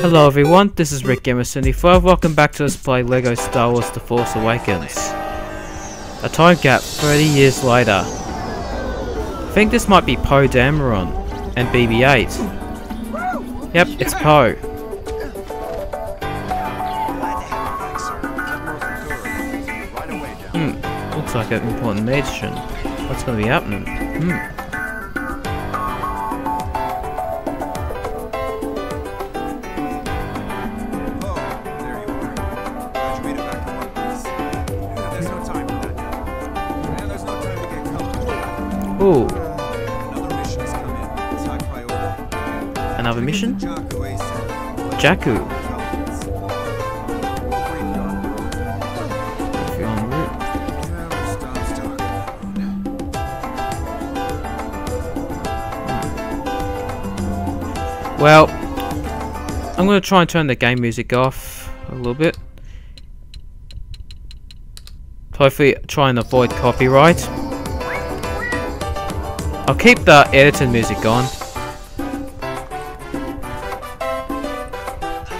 Hello everyone, this is Red Gamer 75 welcome back to Let's Play LEGO Star Wars The Force Awakens. A time gap 30 years later. I think this might be Poe Dameron and BB-8. Yep, it's Poe. Hmm, looks like an important mission. What's gonna be happening? Hmm. Another mission? Jakku. Well, I'm going to try and turn the game music off a little bit. Hopefully try and avoid copyright. I'll keep the editing music on.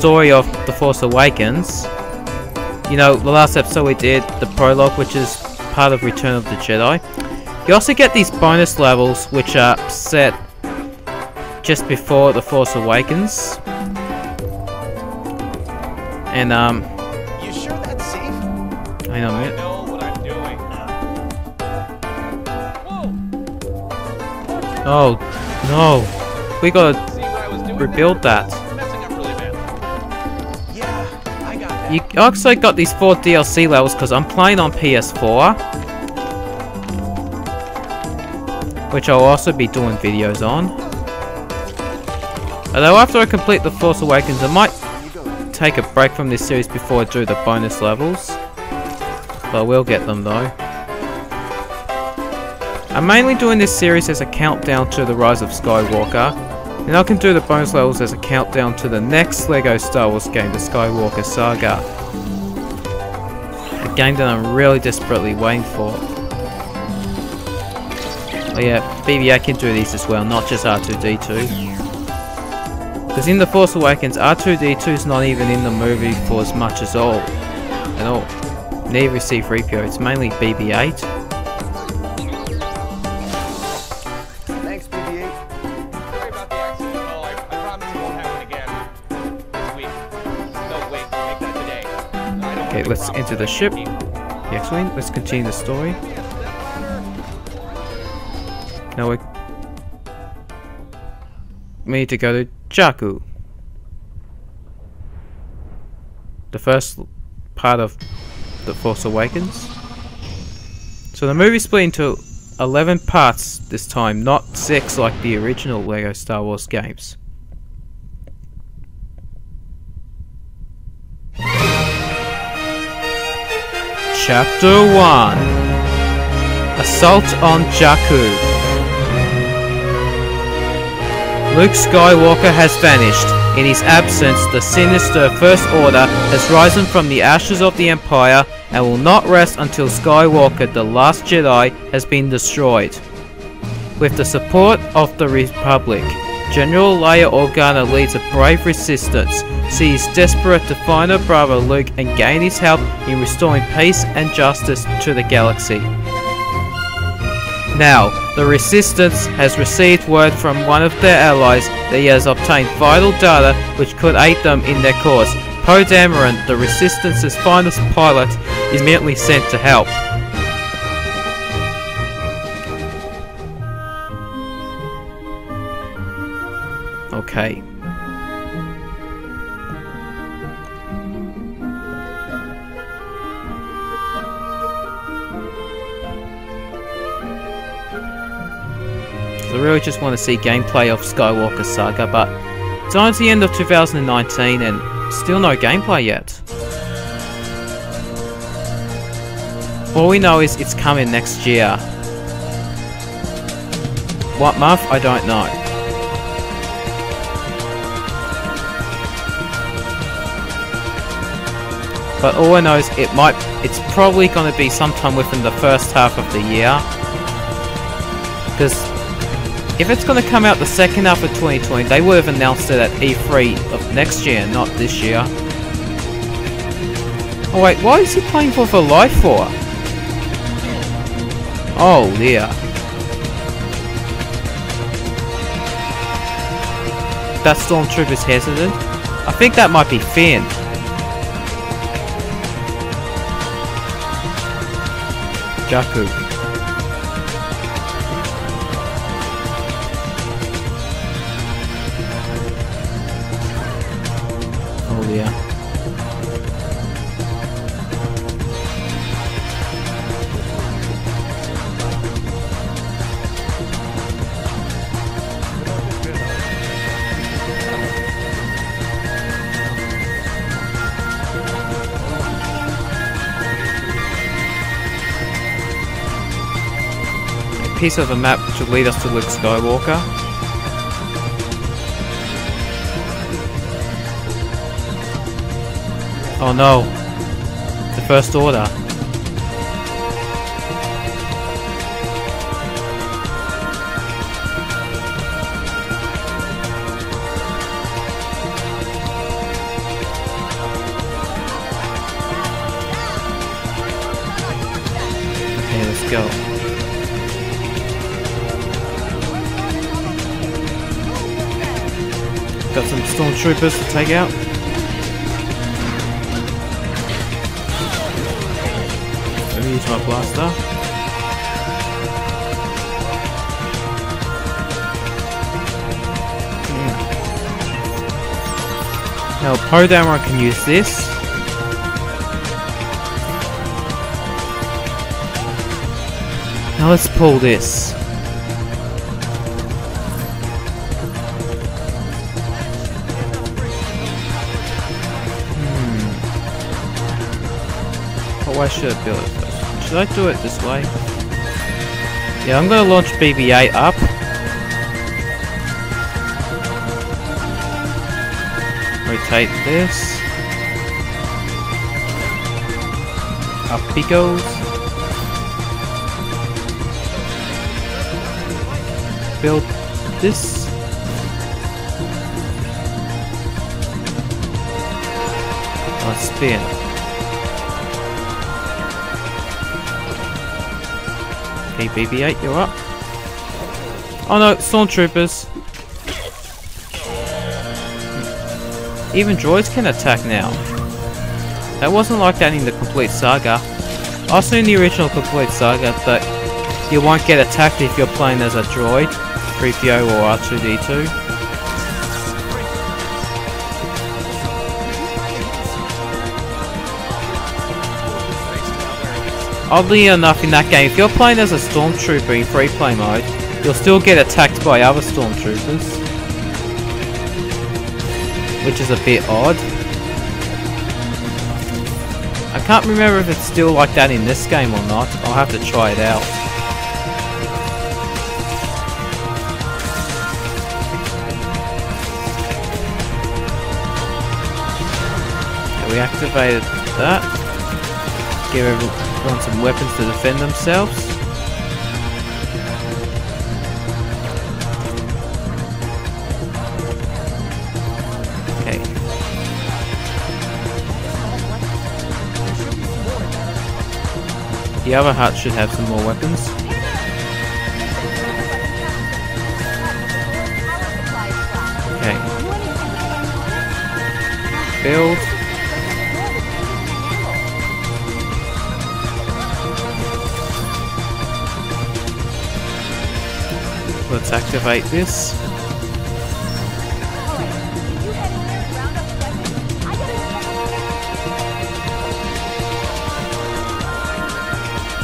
story of The Force Awakens, you know, the last episode we did, the prologue, which is part of Return of the Jedi, you also get these bonus levels which are set just before The Force Awakens. And, um... You sure that's safe? I know, man. Oh, no. We gotta rebuild that. You also got these four DLC levels because I'm playing on PS4. Which I'll also be doing videos on. Although after I complete The Force Awakens, I might take a break from this series before I do the bonus levels. But I will get them though. I'm mainly doing this series as a countdown to the rise of Skywalker, and I can do the bonus levels as a countdown to the next LEGO Star Wars game, the Skywalker Saga. A game that I'm really desperately waiting for. Oh yeah, BB-8 can do these as well, not just R2-D2. Because in The Force Awakens, R2-D2 is not even in the movie for as much as all. At all. Neither is C-3PO, it's mainly BB-8. Let's enter the ship. The X-Wing. Let's continue the story. Now we... We need to go to Jakku. The first part of The Force Awakens. So the movie split into 11 parts this time, not 6 like the original LEGO Star Wars games. Chapter 1 Assault on Jakku Luke Skywalker has vanished. In his absence, the sinister First Order has risen from the ashes of the Empire and will not rest until Skywalker, the last Jedi, has been destroyed. With the support of the Republic, General Leia Organa leads a brave resistance she is desperate to find her brother Luke and gain his help in restoring peace and justice to the galaxy. Now, the Resistance has received word from one of their allies that he has obtained vital data which could aid them in their cause. Poe Dameron, the Resistance's finest pilot, is immediately sent to help. Okay. I really just want to see gameplay of Skywalker Saga, but It's almost the end of 2019 and still no gameplay yet. All we know is it's coming next year. What month? I don't know. But all I know is it might, it's probably going to be sometime within the first half of the year. Because if it's going to come out the second half of 2020, they would have announced it at E3 of next year, not this year. Oh wait, why is he playing for the life for? Oh dear. That stormtrooper's hesitant. I think that might be Finn. Jakku. Oh dear. Piece of a map should lead us to Luke Skywalker. Oh no. The First Order. Stormtroopers to take out. Let me use my blaster. Hmm. Now, Poe Dameron can use this. Now let's pull this. Why should I build it first? Should I do it this way? Yeah, I'm gonna launch BB-8 up. Rotate this. Up he goes. build this. Let's spin. Okay, BB-8, you're up. Oh no, stormtroopers. Even droids can attack now. That wasn't like that in the Complete Saga. Also in the original Complete Saga, but you won't get attacked if you're playing as a droid, 3PO or R2-D2. Oddly enough in that game, if you're playing as a stormtrooper in free play mode, you'll still get attacked by other stormtroopers. Which is a bit odd. I can't remember if it's still like that in this game or not. I'll have to try it out. we activated that. Give everyone some weapons to defend themselves. Okay. The other hut should have some more weapons. Okay. Build. let's activate this.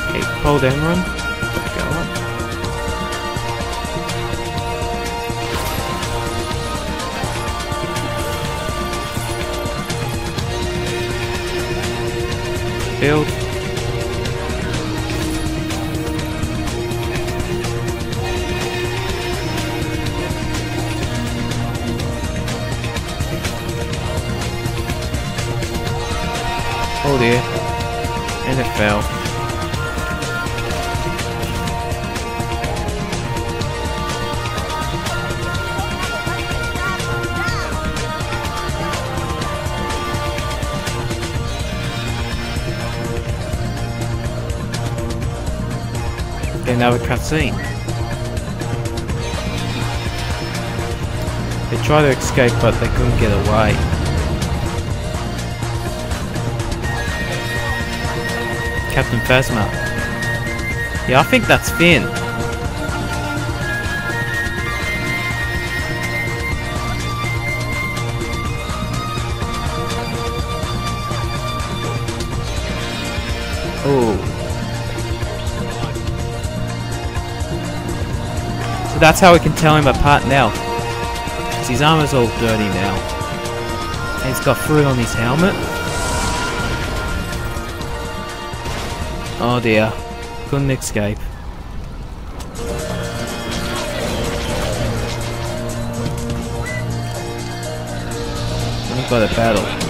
Okay, cold Emron. Go up. Build. Another cutscene. They tried to escape but they couldn't get away. Captain Phasma. Yeah, I think that's Finn. So that's how we can tell him apart now. Because his armor's all dirty now. And he's got fruit on his helmet. Oh dear. Couldn't escape. We've got a battle.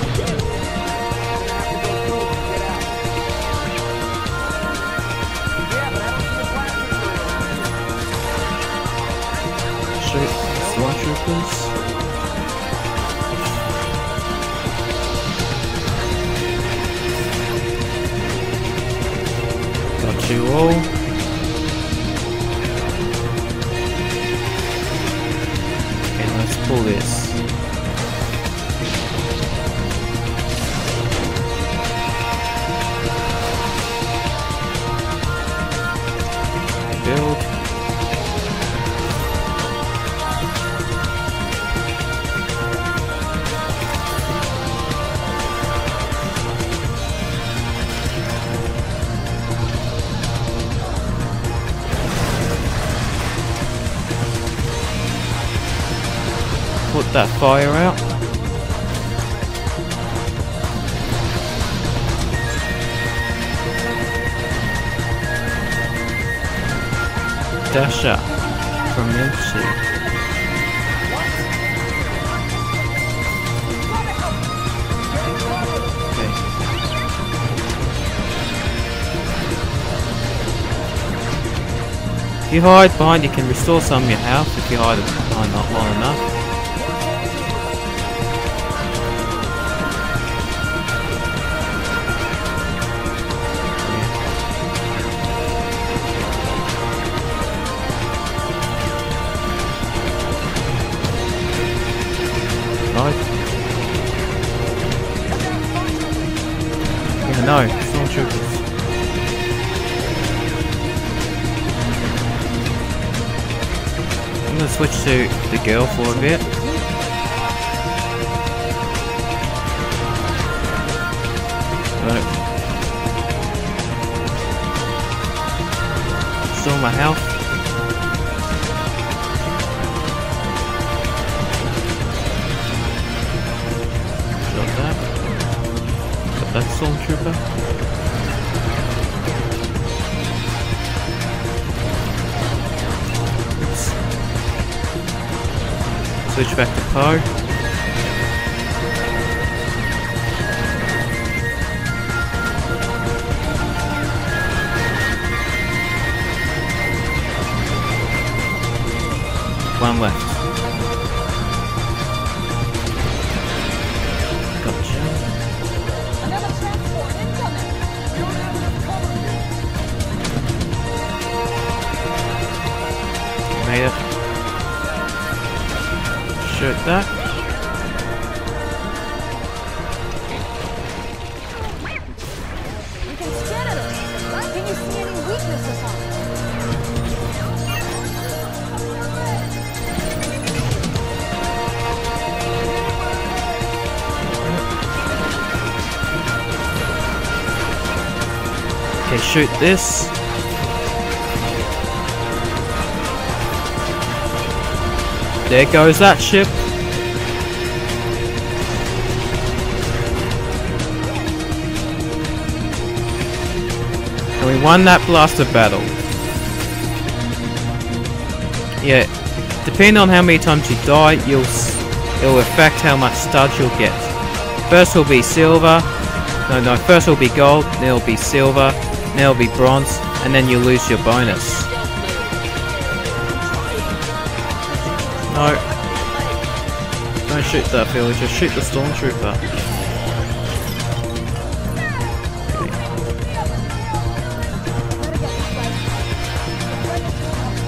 Stormtroopers. Got you all. Okay, let's pull this. Fire out. Dash up from MC. If you hide behind, you can restore some of your health if you hide behind not long gonna switch to the girl for a bit. Right. Still my health. That stormtrooper. Switch back to Poe. One left. Okay, shoot this. There goes that ship. And we won that blaster battle. Yeah, depending on how many times you die, you'll it'll affect how much studs you'll get. First will be silver. No, no. First will be gold. Then it'll be silver. It'll be bronze, and then you lose your bonus. No. Don't shoot that villager. Shoot the stormtrooper.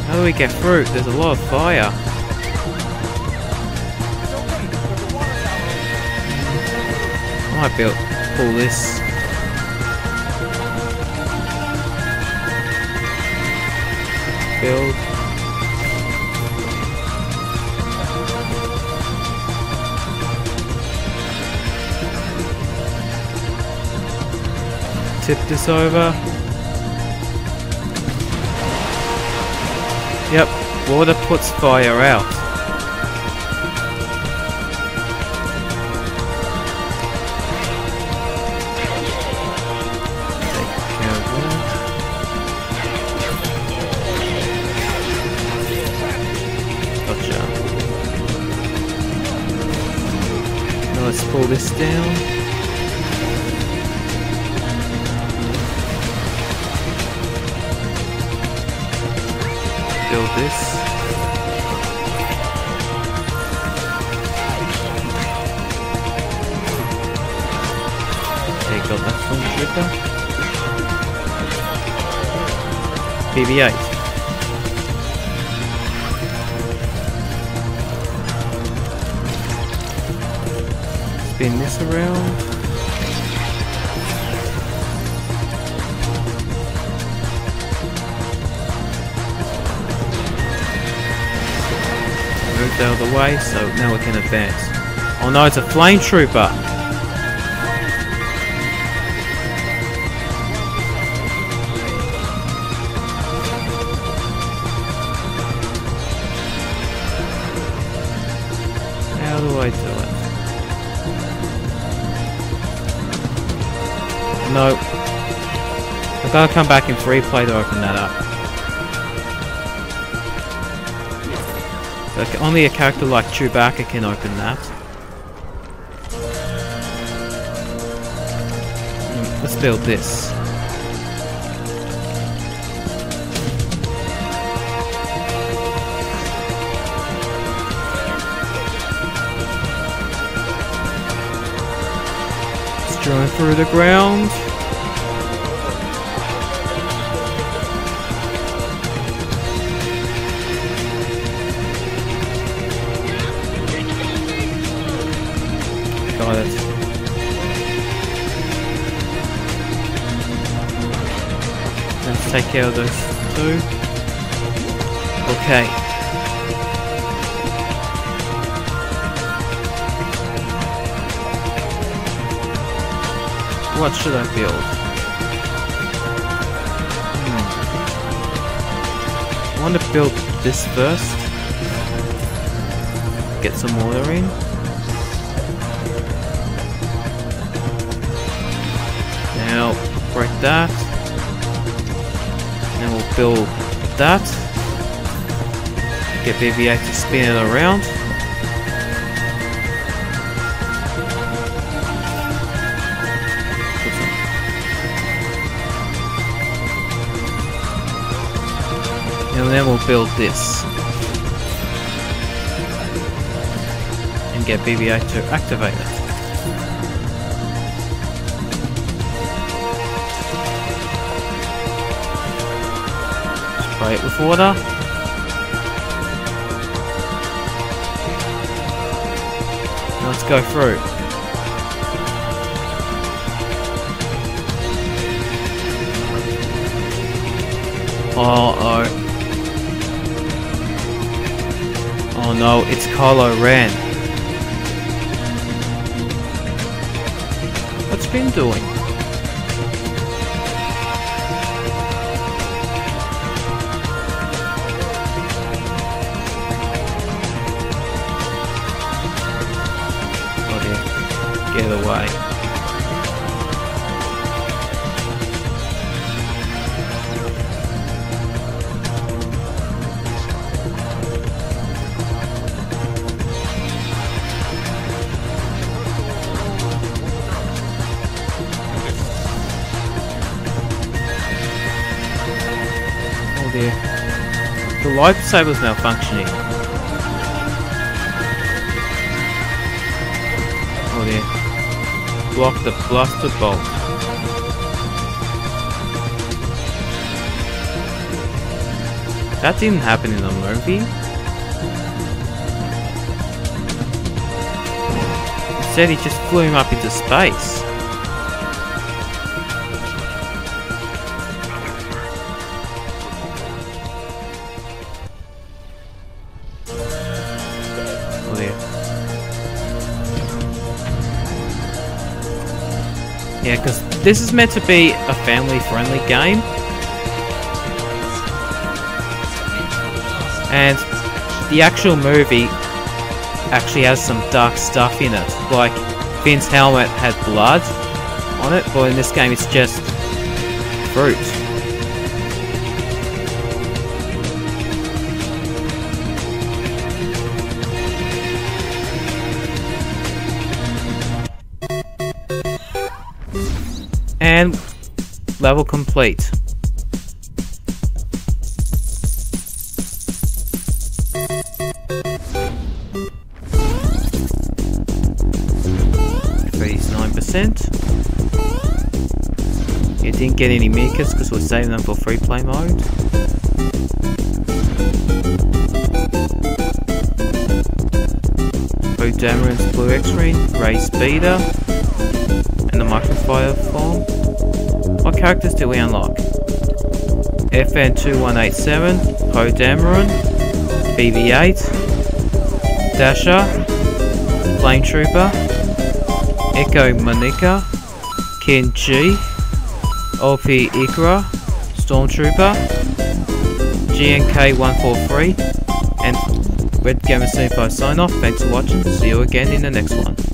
How do we get through? There's a lot of fire. I might be able to pull this. Build. Tip this over. Yep, water puts fire out. Pull this down. Build this. Take out that stormtrooper. BB-8. Spin this around. Moved out of the way, so now we can advance. Oh no, it's a flame trooper. No. I've got to come back in free play to open that up. Like, only a character like Chewbacca can open that. Hmm, Let's build this. It's drawing through the ground. Take care of those two. Okay. What should I build? Hmm. I want to build this first. Get some water in. Now, break that. Build that. Get BB-8 to spin it around. And then we'll build this. And get BB-8 to activate it. It with water. Let's go through. Oh, oh. Oh no, it's Kylo Ren. What's been doing? either way. Oh dear. The lightsaber's now functioning. Oh dear. Block the blaster bolt. That didn't happen in the movie. Instead, he just blew him up into space. This is meant to be a family-friendly game. And the actual movie actually has some dark stuff in it. Like, Finn's helmet had blood on it, but in this game it's just fruit. Level complete. Thirty-nine percent. You didn't get any Mikas because we're saving them for free play mode. Poe Dameron's Blue X-Rey, Ray Speeder, and the Microfire form. What characters do we unlock? FN2187, Poe Dameron, BB-8, Dasher, Flame Trooper, Echo Monica, Ken G, OP Ikra, Stormtrooper, GNK143, and Red 75 sign off. Thanks for watching. See you again in the next one.